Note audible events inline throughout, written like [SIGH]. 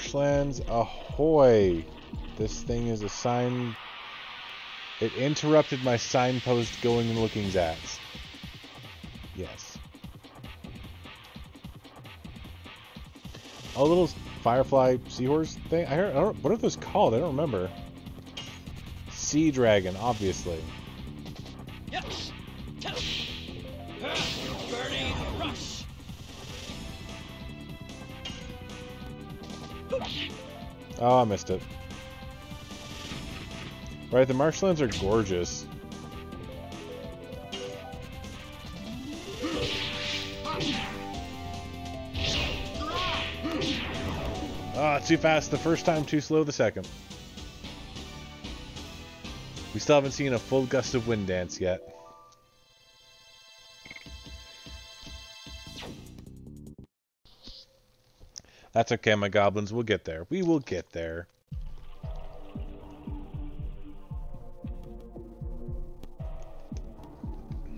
Marshlands ahoy! This thing is a sign. It interrupted my signpost going and looking at. Yes. A little firefly seahorse thing. I, heard, I don't. What are those called? I don't remember. Sea dragon, obviously. Oh, I missed it. Right, the marshlands are gorgeous. Ah, too fast the first time, too slow the second. We still haven't seen a full gust of wind dance yet. That's okay, my goblins. We'll get there. We will get there.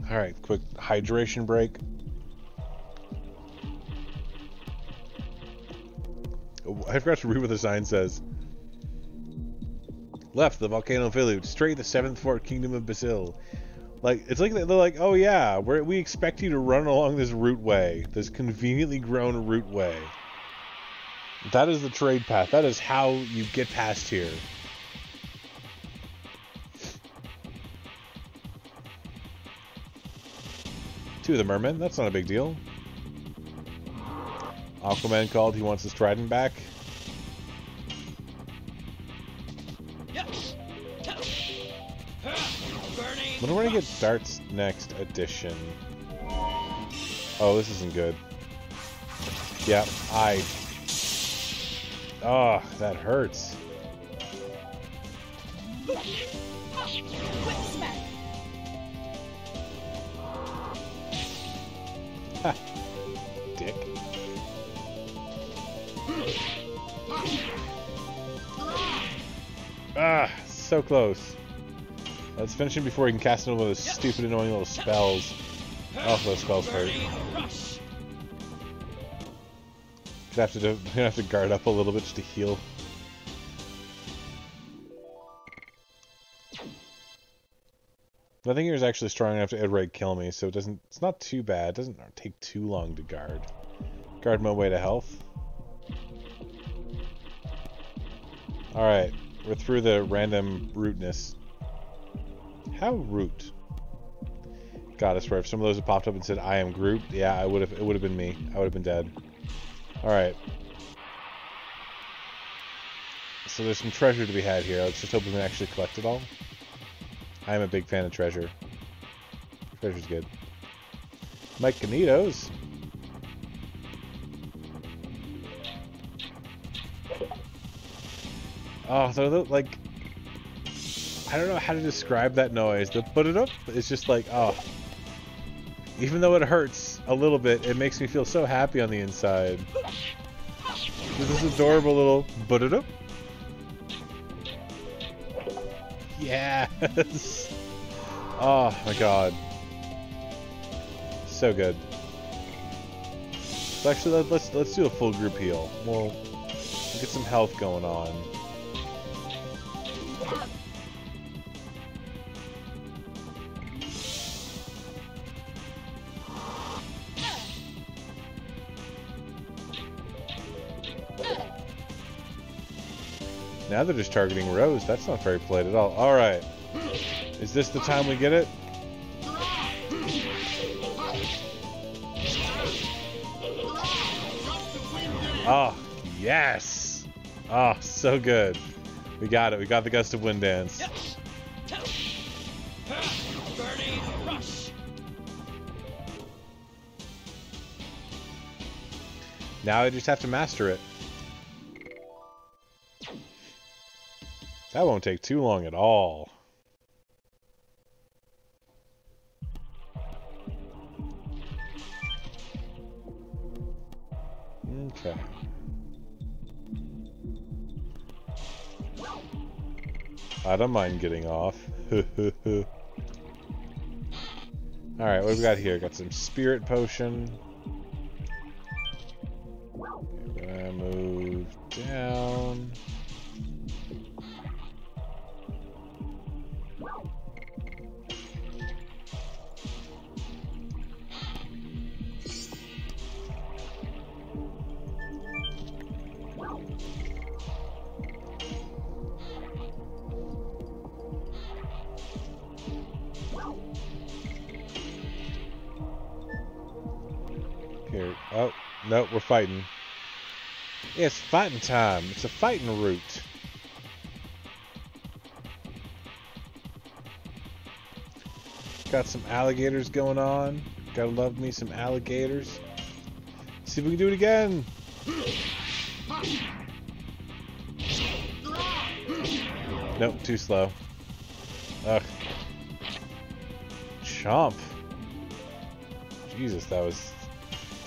Alright, quick hydration break. I forgot to read what the sign says. Left, the volcano village. Straight, the seventh fort kingdom of Basil. Like, it's like they're like, oh yeah, we we expect you to run along this route way. This conveniently grown route way. That is the trade path. That is how you get past here. Two of the mermen. That's not a big deal. Aquaman called. He wants his trident back. When are we gonna get Dart's next edition? Oh, this isn't good. Yeah, I. Oh, that hurts. Ha. Dick. Ah, so close. Let's finish him before he can cast one of those stupid, annoying little spells. Oh, those spells hurt. Gonna have to [LAUGHS] gonna have to guard up a little bit just to heal. Nothing here is actually strong enough to outright kill me, so it doesn't. It's not too bad. It doesn't take too long to guard. Guard my way to health. All right, we're through the random rootness. How root? God, I swear, if some of those had popped up and said "I am Groot," yeah, I would have. It would have been me. I would have been dead. All right. So there's some treasure to be had here. Let's just hope we can actually collect it all. I am a big fan of treasure. Treasure's good. Mike Canitos. Oh, so the, like, I don't know how to describe that noise. The put it up is just like, oh. Even though it hurts a little bit, it makes me feel so happy on the inside. This is adorable little put it up. Yes. [LAUGHS] Oh my god. So good. So actually, let, let's let's do a full group heal. We'll get some health going on. Now they're just targeting Rose. That's not very played at all. Alright. Is this the time we get it? Oh, yes! Oh, so good. We got it. We got the Gust of Wind Dance. Now I just have to master it. That won't take too long at all. Okay. I don't mind getting off. [LAUGHS] Alright, what we got here? Got some spirit potion. Okay, move down. Oh, no, we're fighting. It's fighting time. It's a fighting route. Got some alligators going on. Gotta love me some alligators. See if we can do it again. Nope, too slow. Ugh. Chomp. Jesus, that was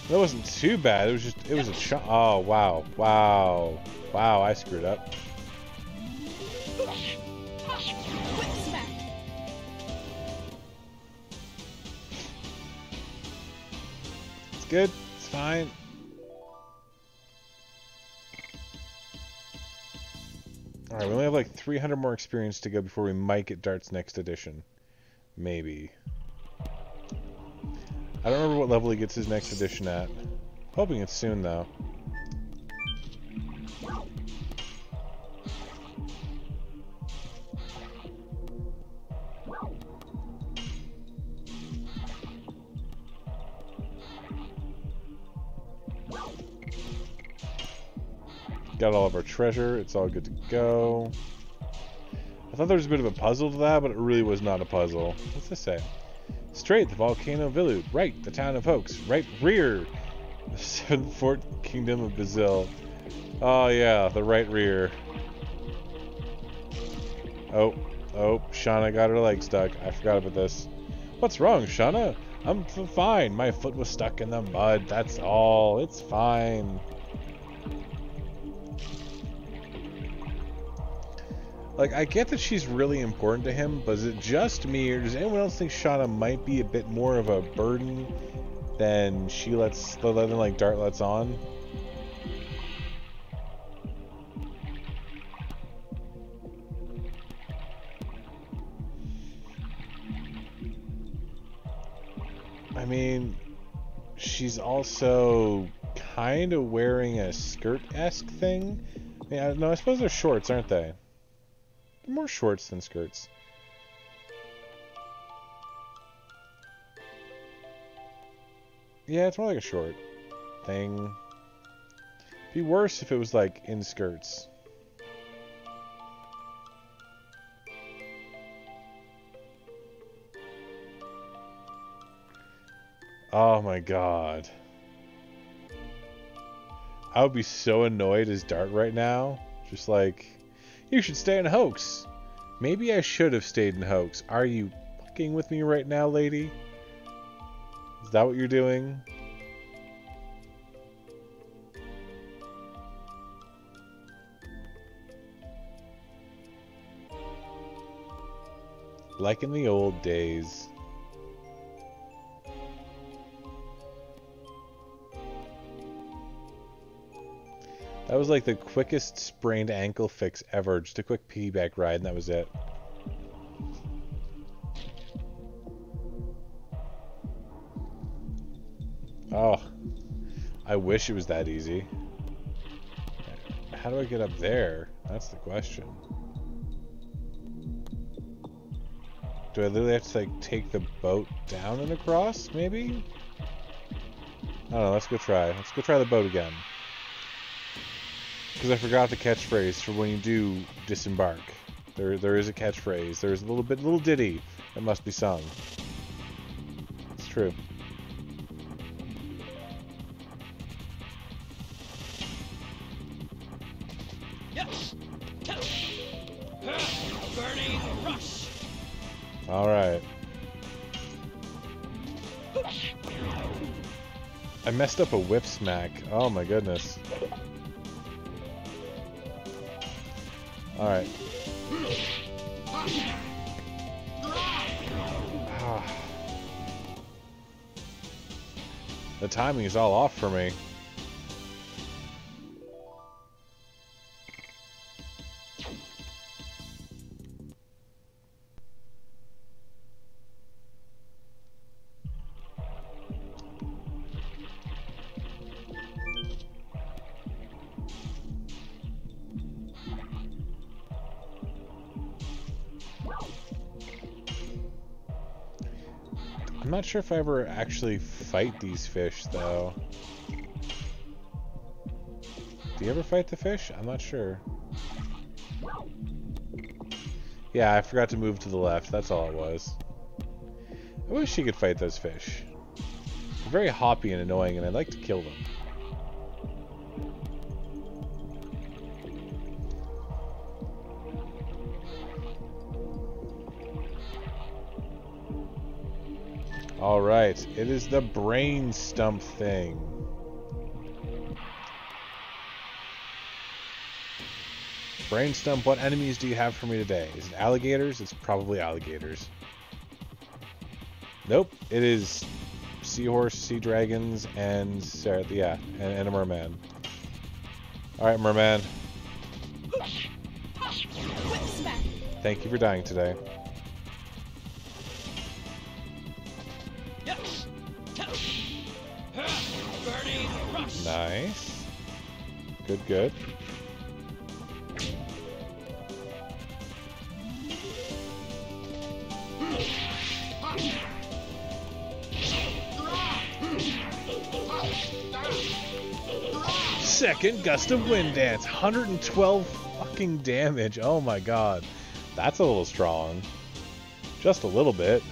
that wasn't too bad. It was just, it was a chomp. Oh, wow. Wow. Wow, I screwed up. It's good. It's fine. Alright, we only have like 300 more experience to go before we might get Dart's next edition. Maybe. I don't remember what level he gets his next edition at. Hoping it's soon, though. Got all of our treasure. It's all good to go. I thought there was a bit of a puzzle to that, but it really was not a puzzle. What's this say? Straight, the volcano Villude. Right, the town of Hoax. Right rear, [LAUGHS] the Seventh Fort Kingdom of Basil. Oh yeah, the right rear. Oh, oh, Shana got her leg stuck. I forgot about this. What's wrong, Shana? I'm fine. My foot was stuck in the mud. That's all. It's fine. Like, I get that she's really important to him, but is it just me, or does anyone else think Shana might be a bit more of a burden than she lets, than like Dart lets on? I mean, she's also kind of wearing a skirt-esque thing. I mean, I, no, I suppose they're shorts, aren't they? More shorts than skirts. Yeah, it's more like a short thing. Be worse if it was like in skirts. Oh my god. I would be so annoyed as Dart right now. Just like, you should stay in Hoax. Maybe I should have stayed in Hoax. Are you fucking with me right now, lady? Is that what you're doing? Like in the old days. That was like the quickest sprained ankle fix ever. Just a quick piggyback ride, and that was it. Oh, I wish it was that easy. How do I get up there? That's the question. Do I literally have to like take the boat down and across? Maybe. I don't know. Let's go try. Let's go try the boat again. Because I forgot the catchphrase for when you do disembark. There, there is a catchphrase. There's a little bit, little ditty that must be sung. It's true. Yes. Burning rush. All right. I messed up a whip smack. Oh my goodness. All right. Ah. [SIGHS] The timing is all off for me. Sure if I ever actually fight these fish, though. Do you ever fight the fish? I'm not sure. Yeah, I forgot to move to the left. That's all it was. I wish you could fight those fish. They're very hoppy and annoying, and I'd like to kill them. Alright, it is the brain stump thing. Brain stump, what enemies do you have for me today? Is it alligators? It's probably alligators. Nope, it is seahorse, sea dragons, and yeah, and, and a merman. Alright, merman. Thank you for dying today. Good, good. Second gust of wind dance, 112 fucking damage. Oh my god. That's a little strong. Just a little bit.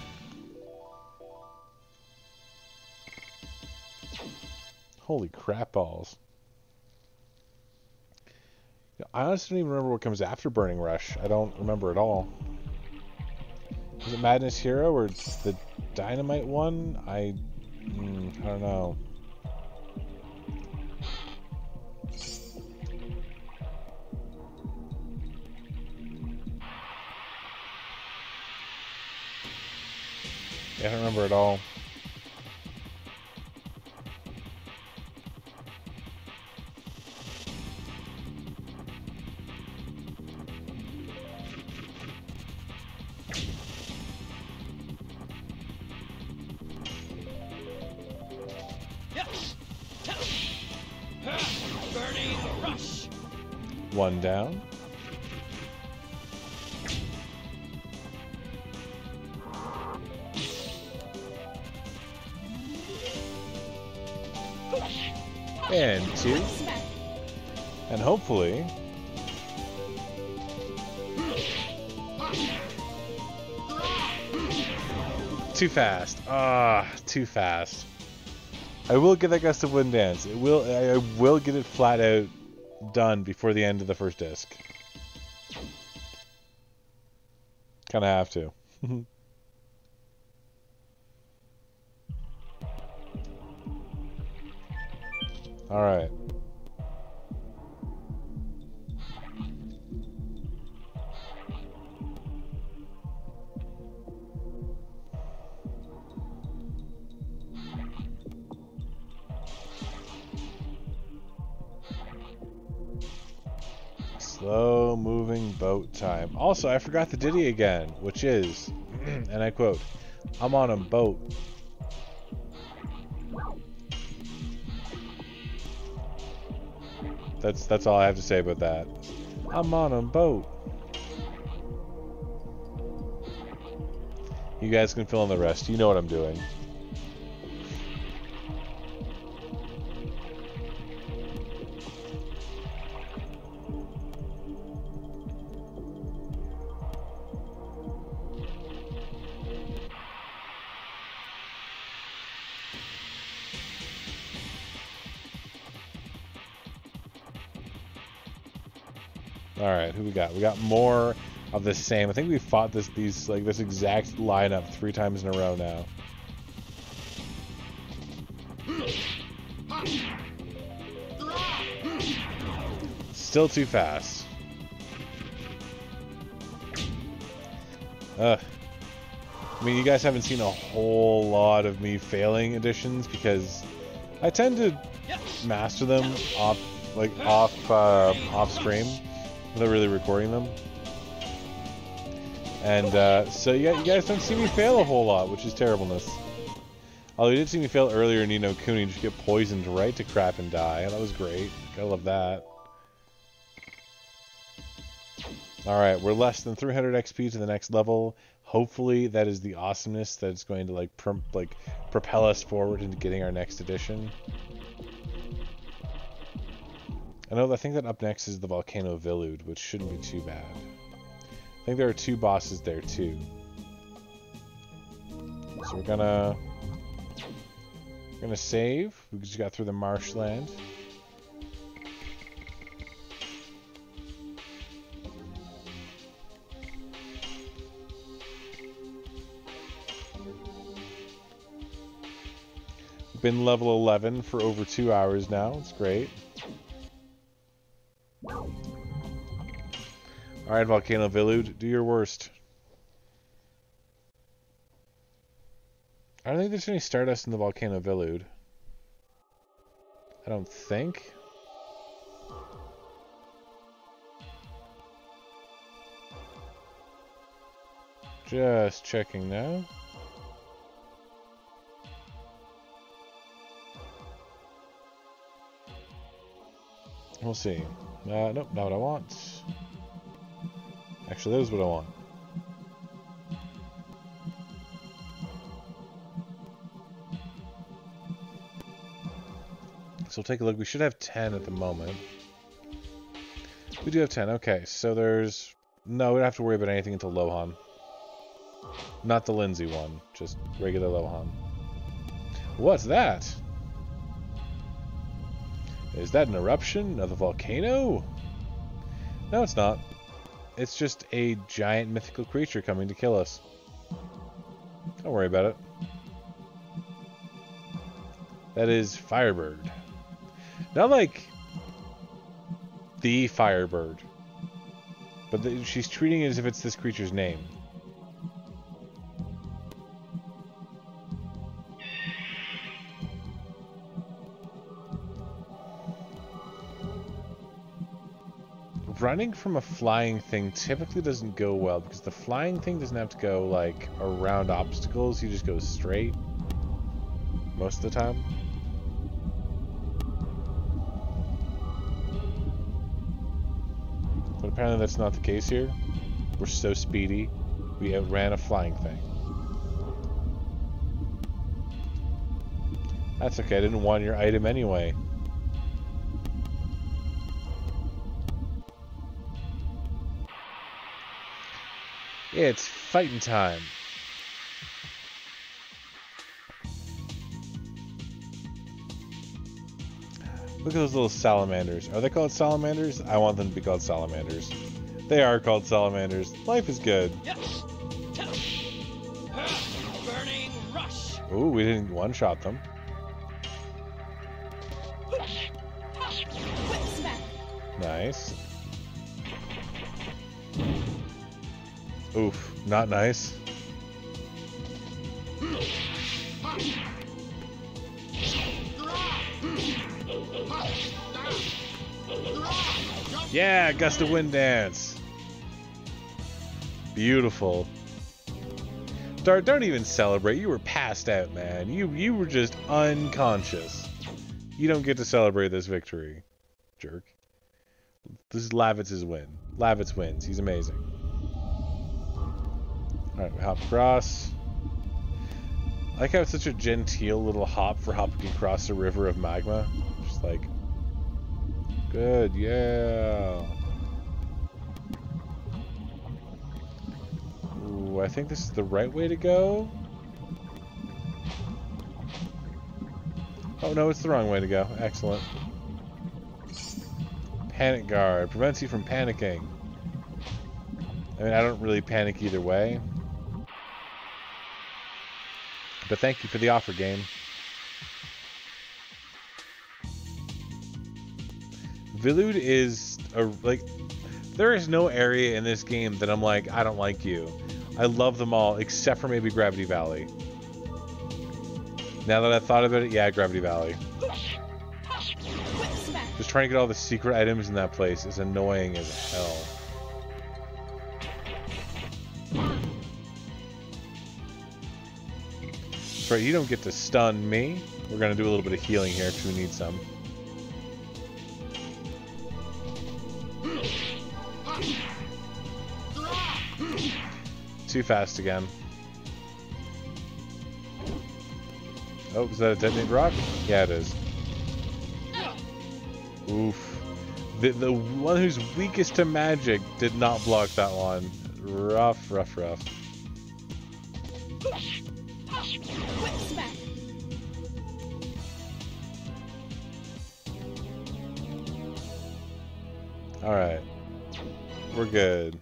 Holy crap balls. I honestly don't even remember what comes after Burning Rush. I don't remember at all. Is it Madness Hero or it's the Dynamite one? I, mm, I don't know. Yeah, I don't remember at all. One down. And two. And hopefully... Too fast. Ah, too fast. I will get that gust of wind dance. It will. I I will get it flat out done before the end of the first disc. Kind of have to. [LAUGHS] All boat time. Also, I forgot the ditty again, which is, [CLEARS THROAT] and I quote, I'm on a boat. That's that's all I have to say about that. I'm on a boat. You guys can fill in the rest. You know what I'm doing. All right, who we got? We got more of the same. I think we fought this these like this exact lineup three times in a row now. Still too fast. Ugh. I mean, you guys haven't seen a whole lot of me failing editions because I tend to master them off, like off, uh, off stream, without really recording them. And uh, so yeah, you guys don't see me fail a whole lot, which is terribleness. Although you did see me fail earlier in Nino Cooney, just get poisoned right to crap and die. That was great. Gotta love that. Alright, we're less than 300 XP to the next level. Hopefully that is the awesomeness that's going to like like propel us forward into getting our next edition. I know I think that up next is the Volcano Villude, which shouldn't be too bad. I think there are two bosses there too. So we're gonna we're gonna save. We just got through the marshland. Been level 11 for over two hours now. It's great. Alright, Volcano Villude, do your worst. I don't think there's any Stardust in the Volcano Villude. I don't think. Just checking now. We'll see. Uh, nope, not what I want. Actually, that is what I want. So we'll take a look. We should have 10 at the moment. We do have 10. Okay, so there's... No, we don't have to worry about anything until Lohan. Not the Lindsay one, just regular Lohan. What's that? Is that an eruption of the volcano? No, it's not. It's just a giant mythical creature coming to kill us. Don't worry about it. That is Firebird. Not like the Firebird, but the, she's treating it as if it's this creature's name. Running from a flying thing typically doesn't go well because the flying thing doesn't have to go like around obstacles, you just go straight most of the time. But apparently that's not the case here. We're so speedy, we outran a flying thing. That's okay, I didn't want your item anyway. It's fighting time. Look at those little salamanders. Are they called salamanders? I want them to be called salamanders. They are called salamanders. Life is good. Burning rush. Ooh, we didn't one-shot them. Nice. Oof, not nice. Yeah, gust of wind dance. Beautiful. Don't, don't even celebrate. You were passed out, man. You you were just unconscious. You don't get to celebrate this victory, jerk. This is Lavitz's win. Lavitz wins. He's amazing. Alright, we hop across. I like how it's such a genteel little hop for hopping across a river of magma. Just like, good, yeah. Ooh, I think this is the right way to go. Oh no, it's the wrong way to go. Excellent. Panic guard prevents you from panicking. I mean, I don't really panic either way. But thank you for the offer, game. Villude is a like there is no area in this game that I'm like I don't like you. I love them all except for maybe Gravity Valley. Now that I've thought about it, yeah, Gravity Valley. Just trying to get all the secret items in that place is annoying as hell. You don't get to stun me. We're gonna do a little bit of healing here because we need some. too fast again. Oh, is that a detonate rock? Yeah, it is. Oof. The, the one who's weakest to magic did not block that one. Rough, rough, rough. Alright. We're good.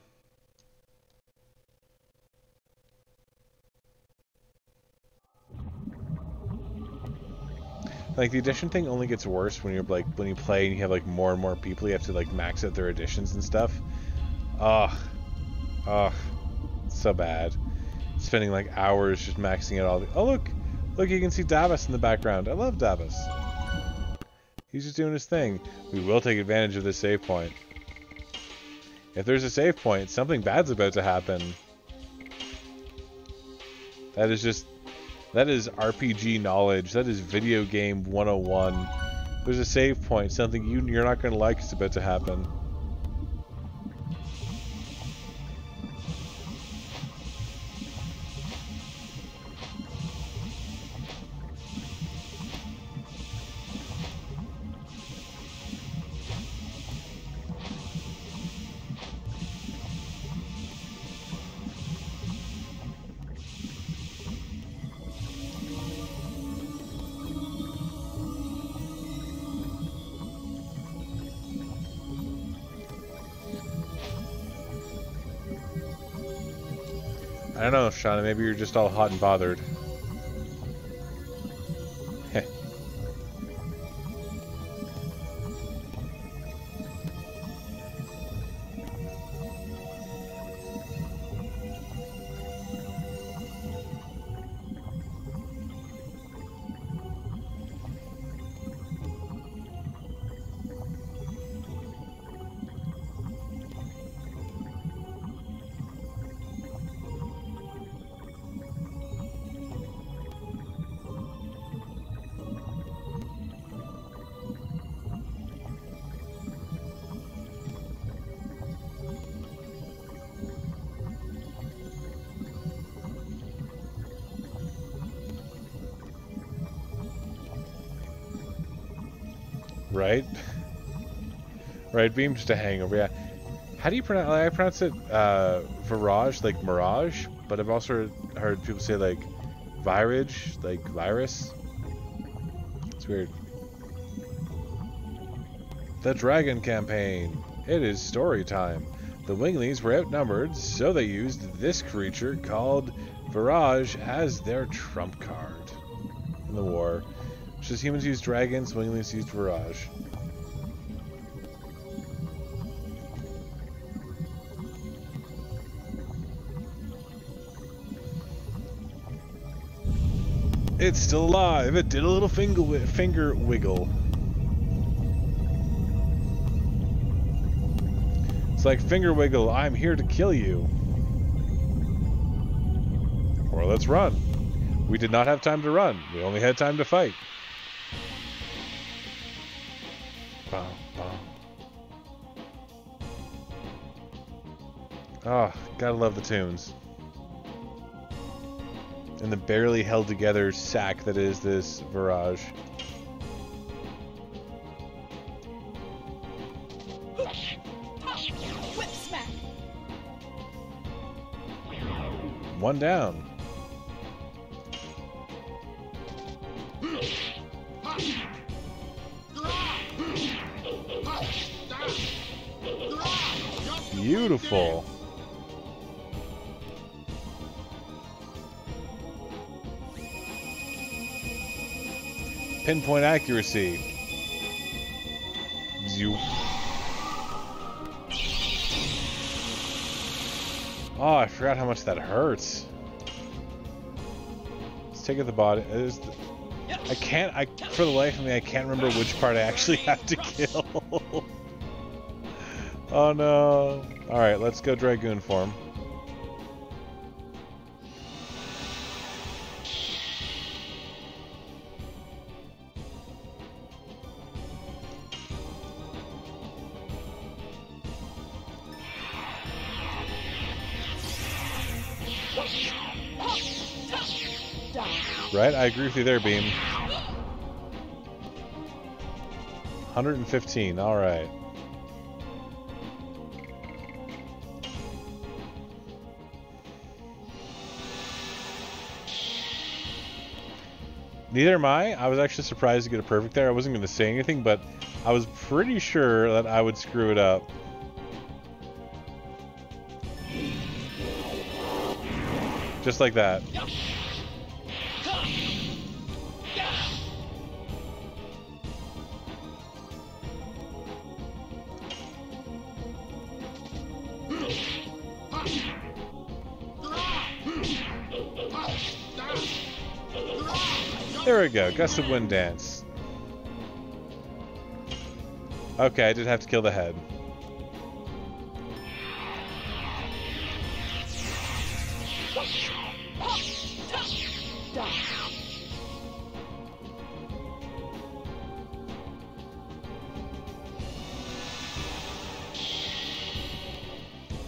Like the addition thing only gets worse when you're like when you play and you have like more and more people you have to like max out their additions and stuff. Ugh. Ugh. So bad. Spending like hours just maxing out all the Oh look! Look you can see Davos in the background. I love Davos. He's just doing his thing. We will take advantage of this save point. If there's a save point, something bad's about to happen. That is just... That is RPG knowledge. That is video game 101. There's a save point. Something you, you're not going to like is about to happen. Know, Shana. Maybe you're just all hot and bothered. Right? Right, beam to hangover, yeah. How do you pronounce I pronounce it uh Virage, like Mirage, but I've also heard people say like Virage, like virus. It's weird. The Dragon Campaign. It is story time. The Winglies were outnumbered, so they used this creature called Virage as their trump card. Just humans use dragons, Winglies used Virage. It's still alive. It did a little finger wi finger wiggle. It's like finger wiggle. I'm here to kill you. Or let's run. We did not have time to run. We only had time to fight. Gotta love the tunes. And the barely held together sack that is this Virage. One down. Beautiful. Pinpoint accuracy. You. Oh, I forgot how much that hurts. Let's take at the body. The- I can't. I for the life of me, I can't remember which part I actually [LAUGHS] have to kill. [LAUGHS] oh no! All right, let's go dragoon form. Right? I agree with you there, Beam. 115, alright. Neither am I. I was actually surprised to get a perfect there. I wasn't going to say anything, but I was pretty sure that I would screw it up. Just like that. Go. Gust of Wind Dance. Okay, I did have to kill the head.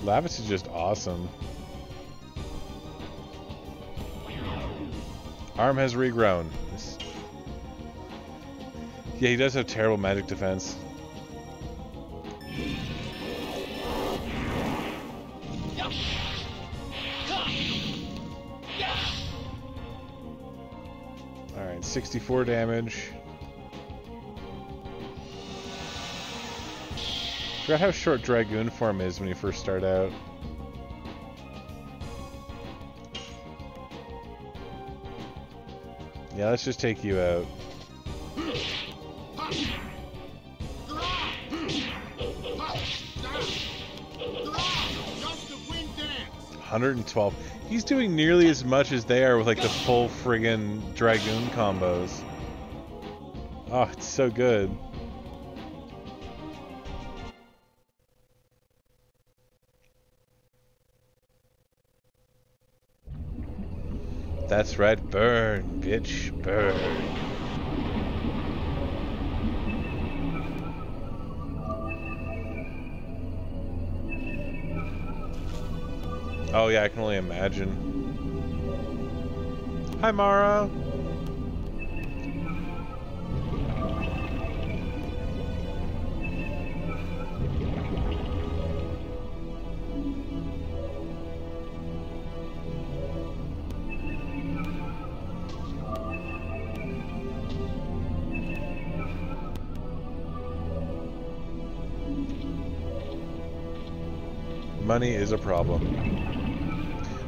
Lavitz is just awesome. Arm has regrown. This... Yeah, he does have terrible magic defense. Alright, 64 damage. Forgot how short Dragoon form is when you first start out. Yeah, let's just take you out. Hundred and twelve. He's doing nearly as much as they are with like the full friggin' dragoon combos. Oh, it's so good. That's right, burn, bitch, burn. Oh yeah, I can only imagine. Hi, Mara. Money is a problem.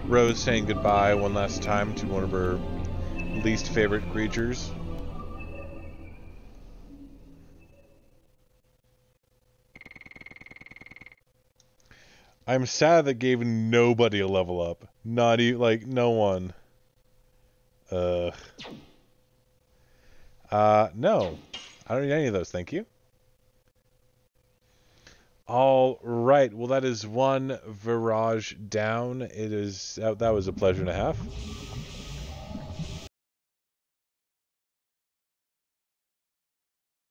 Rose saying goodbye one last time to one of her least favorite creatures. I'm sad that gave nobody a level up. Not even, like, no one. Uh. Uh, no. I don't need any of those, thank you. All right. Well, that is one Virage down. It is that, was a pleasure and a half.